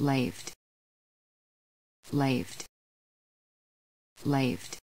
laved laved laved